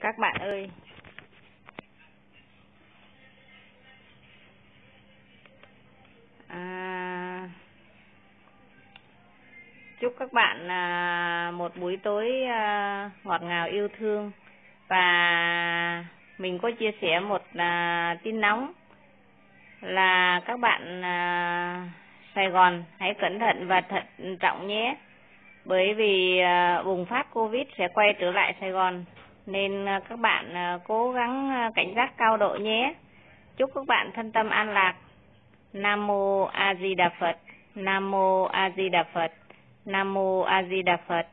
các bạn ơi. À, chúc các bạn à, một buổi tối à, ngọt ngào yêu thương. Và mình có chia sẻ một à, tin nóng là các bạn à, Sài Gòn hãy cẩn thận và thận trọng nhé. Bởi vì à, bùng phát Covid sẽ quay trở lại Sài Gòn nên à, các bạn à, cố gắng à, cảnh giác cao độ nhé. Chúc các bạn thân tâm an lạc. Nam mô a di đà phật. Nam mô a di đà phật. Nam mô a di đà phật.